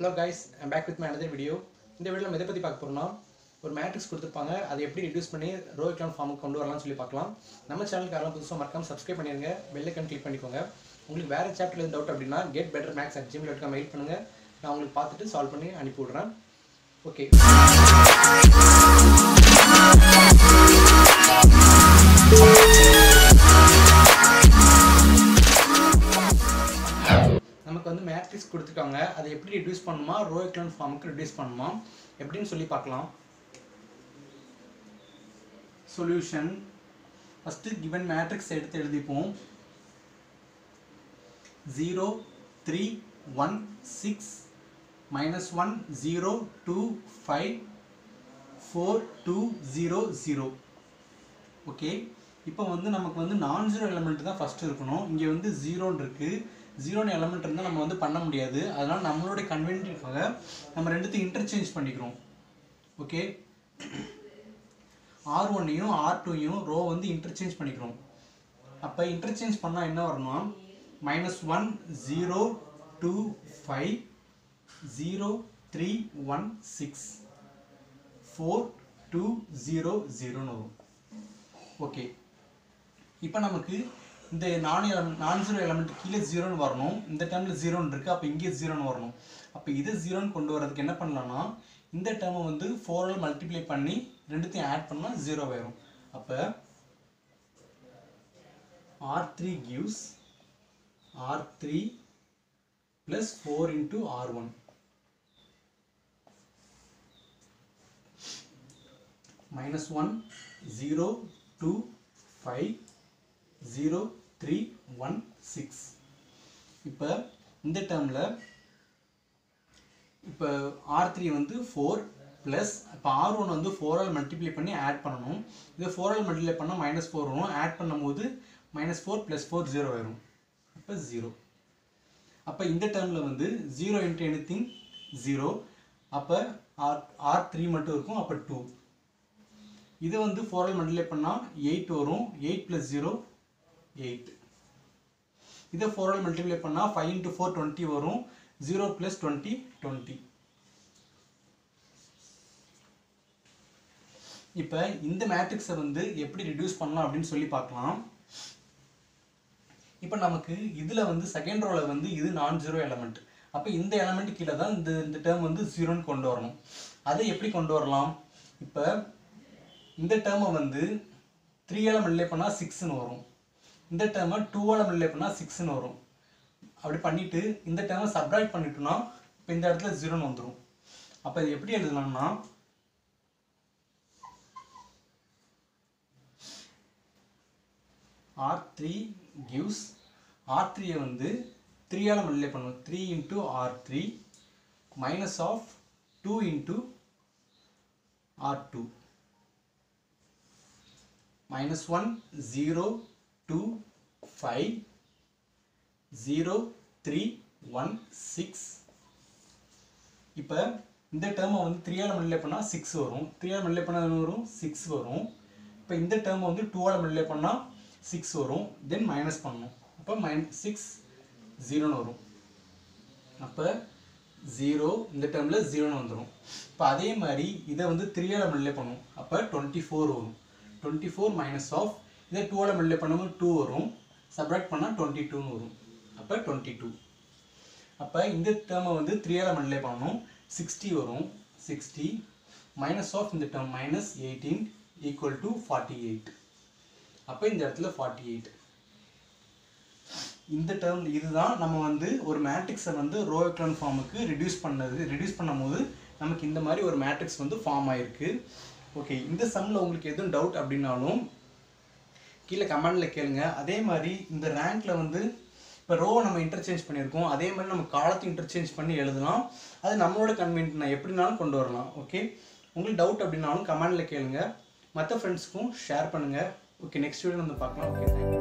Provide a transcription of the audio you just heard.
Hello guys I'm back with my another video இந்த video நம்ம எதை பற்றி பார்க்க போகிறோம்னா ஒரு மேட்ரிக்ஸ் கொடுத்துருப்பாங்க. அதை எப்படி ரெடியூஸ் பண்ணி ரோ எக்கான் ஃபார்முக்கு கொண்டு வரலாம்னு சொல்லி பார்க்கலாம். நம்ம சேனலுக்கு யாரும் புதுசாக மறக்காமல் சப்ஸ்கிரைப் பண்ணிடுங்க பெல்லைக்கன் கிளிக் பண்ணிக்கோங்க. உங்களுக்கு வேறு சாப்டர் எதுவும் டவுட் அப்படின்னா get better maths at Gmail dot com mail பண்ணுங்கள் நான் உங்களுக்கு பார்த்துட்டு சால்வ் பண்ணி அனுப்பிவிட்றேன். ஓகே மேட்ரிக்ஸ் கொடுத்துருக்காங்க. அதை எப்படி ரிடியூஸ் பண்ணுமா? ரோ எக்லான் ஃபார்முக்கு ரிடியூஸ் பண்ணுமா? எப்படின்னு சொல்லி பார்க்கலாம். சொல்யூஷன் ஃபஸ்ட்டு கிவன் மேட்ரிக்ஸ் எடுத்து எழுதிப்போம். Zero three one six minus one zero two five four two zero zero okay இப்போ வந்து நமக்கு வந்து நான் ஜீரோ எலமெண்ட் தான் ஃபஸ்ட்டு இருக்கணும். இங்கே வந்து ஜீரோன்னு இருக்குது ஜீரோன்னு எலமெண்ட் இருந்தால் நம்ம வந்து பண்ண முடியாது. அதனால் நம்மளுடைய கன்வென்ட்டுக்காக நம்ம ரெண்டுத்தையும் இன்டர்சேஞ்ச் பண்ணிக்கிறோம். ஓகே ஆர் ஒன்னையும் ஆர் டூயும் ரோ வந்து இன்டர்சேஞ்ச் பண்ணிக்கிறோம். அப்போ இன்டர்சேஞ்ச் பண்ணால் என்ன வரும்னா minus one zero two five zero three one six four two zero ஜீரோன்னு வரும். ஓகே இப்போ நமக்கு இந்த நான் எலமெண்ட் நான் ஜீரோ எலமெண்ட் கீழே ஜீரோன்னு வரணும். இந்த டைமில் ஜீரோன்னு இருக்குது அப்போ இங்கே ஜீரோன்னு வரணும். அப்போ இது ஜீரோன்னு கொண்டு வரதுக்கு என்ன பண்ணலாம்னா இந்த டேர்மை வந்து ஃபோரால் மல்டிப்ளை பண்ணி ரெண்டுத்தையும் ஆட் பண்ணால் ஜீரோ ஆயிரும். அப்போ R three gives R three plus four into R one minus 1 0 2 5 0 3 1 6 இப்போ இந்த டேர்மில் இப்போ ஆர் த்ரீ வந்து ஃபோர் ப்ளஸ் இப்போ ஆர் ஒன் வந்து ஃபோரால் மல்டிப்ளை பண்ணி ஆட் பண்ணணும். இது ஃபோரால் மல்டிப்ளை பண்ணால் மைனஸ் ஃபோர் வரும். ஆட் பண்ணும்போது minus four plus four zero ஆயிரும். அப்போ ஜீரோ அப்போ இந்த டேர்மில் வந்து zero into anything zero அப்போ ஆர் ஆர் த்ரீ மட்டும் இருக்கும். அப்போ டூ இதை வந்து ஃபோரால் மல்டிப்ளை பண்ணால் எயிட் வரும். எயிட் ப்ளஸ் ஜீரோ எயிட் இதை ஃபோரால் மல்டிப்ளை பண்ணால் ஃபைவ் இன்ட்டு ஃபோர் டுவெண்ட்டி வரும். ஜீரோ ப்ளஸ் டுவெண்ட்டி டுவெண்ட்டி இப்போ இந்த மேட்ரிக்ஸை வந்து எப்படி ரிடியூஸ் பண்ணலாம் அப்படின்னு சொல்லி பார்க்கலாம். இப்போ நமக்கு இதில் வந்து செகண்ட் ரோவில் வந்து இது நான் ஜீரோ எலமெண்ட் அப்போ இந்த எலமெண்ட் கீழே தான் இந்த இந்த டேர்ம் வந்து ஜீரோன்னு கொண்டு வரணும். அதை எப்படி கொண்டு வரலாம்? இப்போ இந்த டேர்மை வந்து த்ரீ மல்டிப்ளை பண்ணால் சிக்ஸ்னு வரும். இந்த டேர்மை டூவால் மல்டிப்ளை பண்ணால் சிக்ஸ்னு வரும். அப்படி பண்ணிவிட்டு இந்த டேர்மை சப்ராக்ட் பண்ணிட்டோம்னா இப்போ இந்த இடத்துல ஜீரோன்னு வந்துடும் அப்போ இது எப்படி எழுதலாம்னா ஆர் த்ரீ கிவ்ஸ் ஆர் த்ரீயை வந்து த்ரீயால் மல்டிப்ளை பண்ணுவோம் three into R three minus of two into R two minus one zero 2 5 0 3 1 6 இப்போ இந்த டேர்மை வந்து த்ரீயால் மல்டிப்ளை பண்ணால் சிக்ஸ் வரும். த்ரீயால் மல்டிப்ளை பண்ணால் வரும்? சிக்ஸ் வரும். இப்போ இந்த டேர்மை வந்து டூவால் மல்டிப்ளை பண்ணால் சிக்ஸ் வரும். தென் மைனஸ் பண்ணணும் அப்போ மைன் சிக்ஸ் ஜீரோன்னு வரும். அப்போ ஜீரோ இந்த டேர்மில் ஜீரோன்னு வந்துடும் இப்போ அதே மாதிரி இதை வந்து த்ரீயால் மல்டிப்ளை பண்ணும். அப்போ டுவெண்ட்டி ஃபோர் வரும். டுவெண்ட்டி ஃபோர் மைனஸ் ஆஃப் இதே டூவில் மல்டிப்ளை பண்ணும்போது டூ வரும். சப்ராக்ட் பண்ணால் டுவெண்ட்டி டூன்னு வரும். அப்போ டுவெண்ட்டி டூ அப்போ இந்த டேர்மை வந்து த்ரீயால் மல்டிப்ளை பண்ணணும். சிக்ஸ்டி வரும். சிக்ஸ்டி மைனஸ் ஆஃப் இந்த term minus eighteen equal to forty eight அப்போ இந்த இடத்துல ஃபார்ட்டி எயிட் இந்த டேர்ம் இதுதான் நம்ம வந்து ஒரு மேட்ரிக்ஸை வந்து ரோ எக்லான் ஃபார்முக்கு ரிடியூஸ் பண்ணது. ரிடியூஸ் பண்ணும்போது நமக்கு இந்த மாதிரி ஒரு மேட்ரிக்ஸ் வந்து ஃபார்ம் ஆயிருக்கு. ஓகே இந்த சம்மில் உங்களுக்கு எதுவும் டவுட் அப்படின்னாலும் கீழே கமெண்டில் கேளுங்க. அதே மாதிரி இந்த ரேங்க்கில் வந்து இப்போ ரோ நம்ம இன்டர்சேஞ்ச் பண்ணியிருக்கோம். அதே மாதிரி நம்ம காலத்தை இன்டர்சேஞ்ச் பண்ணி எழுதலாம். அது நம்மளோட கன்வீனியன்ட் நான் எப்படினாலும் கொண்டு வரலாம். ஓகே உங்களுக்கு டவுட் அப்படின்னாலும் கமெண்டில் கேளுங்க. மற்ற ஃப்ரெண்ட்ஸ்க்கும் ஷேர் பண்ணுங்கள் ஓகே நெக்ஸ்ட் வீடியோ நம்ம பார்க்கலாம். Okay thank you